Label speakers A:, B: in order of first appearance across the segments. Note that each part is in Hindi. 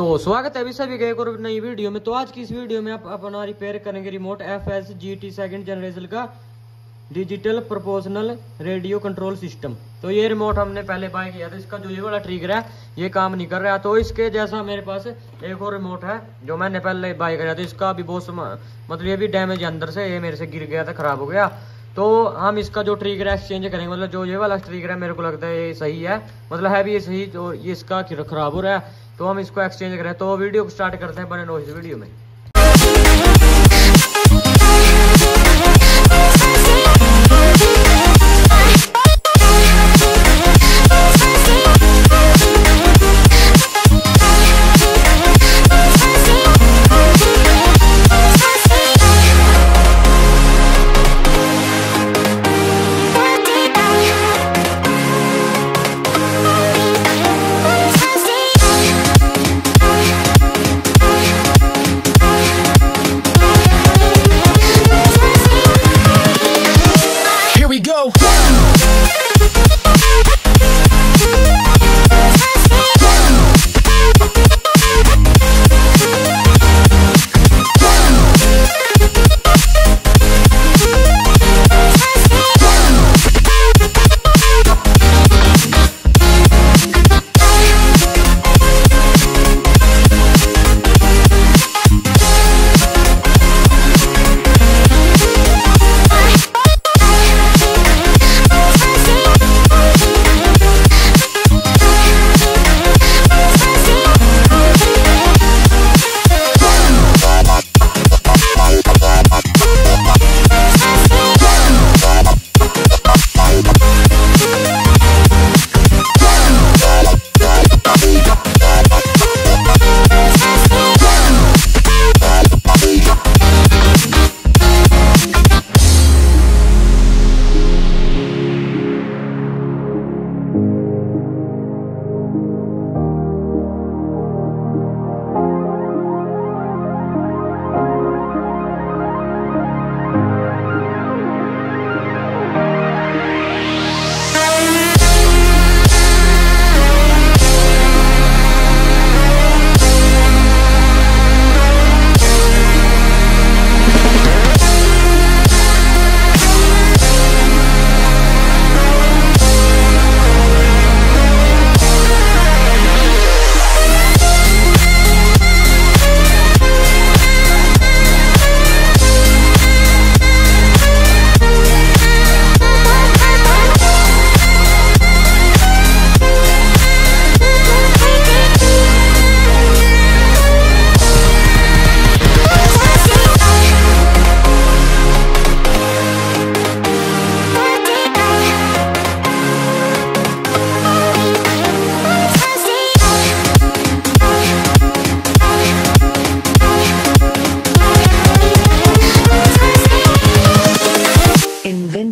A: तो स्वागत है अभी सभी एक और नई वीडियो में। तो आज की इस वीडियो में आप अपना रिपेयर करेंगे remote F S G T second generation का digital proportional radio control system तो ये रिमोट हमने पहले बाय किया था, इसका जो ये वाला ट्रिगर है, ये काम नहीं कर रहा तो इसके जैसा मेरे पास एक और रिमोट है, जो मैंने पहले बाय कराया था, इसका भी बहुत मतलब ये भी डैमेज है अंदर से, ये मेरे से गिर गया था, खराब हो गया। तो हम इसका जो ट्रिगर है एक्सचेंज करेंगे। मतलब जो ये वाला ट्रिगर है, मेरे को लगता है ये सही है। मतलब है भी ये सही तो ये इसका खराब हो रहा है। तो हम इसको एक्सचेंज करें। तो वीडियो को स्टार्ट करते हैं बने रहो इस वीडियो में।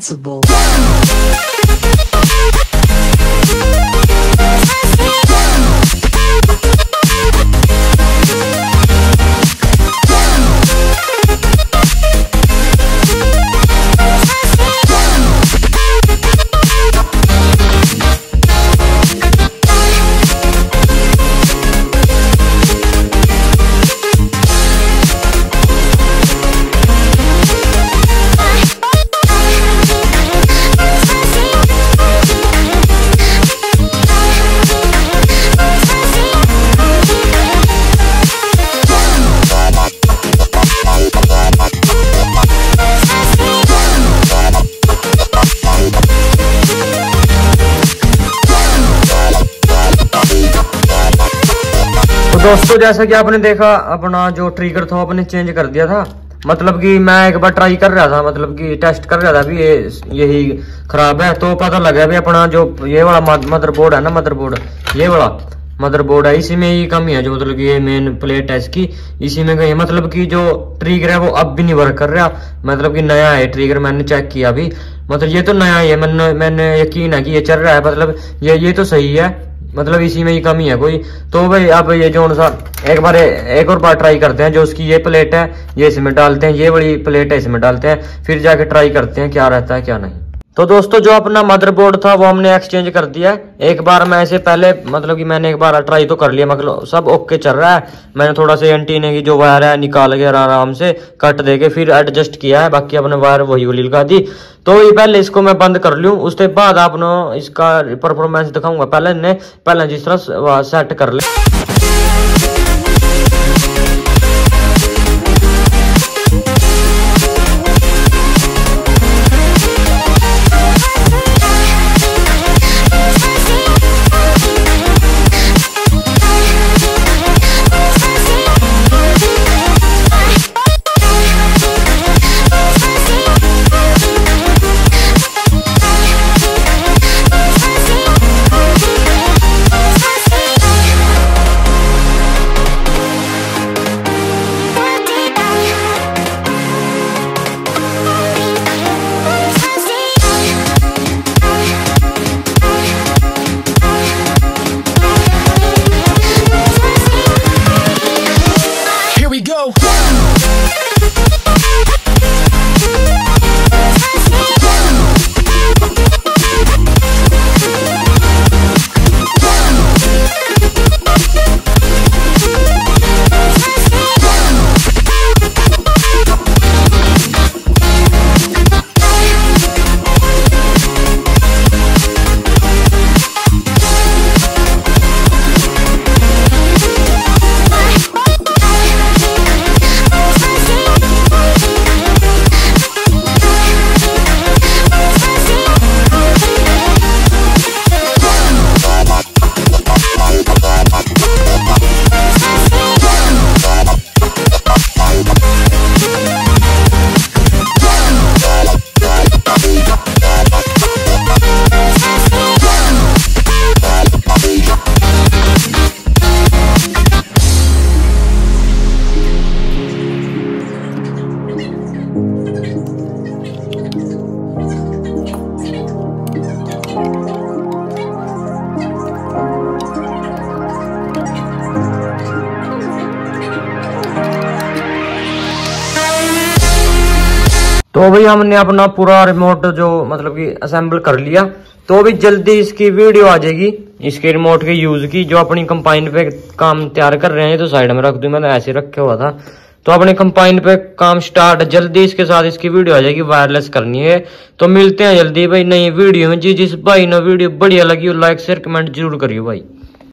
B: Possible.
A: तो दोस्तों, जैसा कि आपने देखा, अपना जो ट्रिगर था वो आपने चेंज कर दिया था। मतलब कि मैं एक बार ट्राई कर रहा था मतलब कि टेस्ट कर रहा था भी ये, यही खराब है। तो पता लगा भी अपना जो ये वाला मदरबोर्ड है ना मदरबोर्ड ये वाला मदरबोर्ड है, इसी में ही कमी है जो मतलब कि ये मेन प्लेट है इसकी इसी में कहीं मतलब कि जो ट्रिगर है, वो अब भी नहीं वर्क कर रहा। मतलब कि नया है ट्रिगर मैंने चेक किया अभी मतलब ये तो नया है, मैंने मैंने यकीन है कि ये चल रहा है। मतलब ये ये तो सही है। मतलब इसी में ही कमी है कोई। तो भाई, आप ये जो सा एक बार एक और बार ट्राई करते हैं, जो उसकी ये प्लेट है, ये इसमें डालते हैं, ये बड़ी प्लेट है, इसमें डालते हैं, फिर जाके ट्राई करते हैं क्या रहता है, क्या नहीं। तो दोस्तों, जो अपना मदरबोर्ड था, वो हमने एक्सचेंज कर दिया। है एक बार मैं ऐसे पहले मतलब कि मैंने एक बार ट्राई तो कर लिया मतलब सब ओके चल रहा है। मैंने थोड़ा सा एंटीने की जो वायर है, निकाल के आराम से कट दे के फिर एडजस्ट किया है। बाकी अपने वायर वही वाली लगा दी। तो ये पहले इसको मैं बंद कर लूँ, उसके बाद आपने इसका परफॉर्मेंस दिखाऊँगा। पहले ने, पहले जिस तरह सेट कर ले। तो भाई हमने अपना पूरा रिमोट जो मतलब कि असेंबल कर लिया। तो अभी जल्दी इसकी वीडियो आ जाएगी। इसके रिमोट के यूज़ की, जो अपनी कंपाइन पे काम तैयार कर रहे हैं तो साइड में रख दू मैंने ऐसे रखे हुआ था। तो अपने कंपाइन पे काम स्टार्ट जल्दी इसके साथ इसकी वीडियो आ जाएगी वायरलेस करनी है। तो मिलते हैं जल्दी भाई नई वीडियो में। जी जिस भाई ने वीडियो बढ़िया लगी हो लाइक शेयर कमेंट ज़रूर करियो भाई।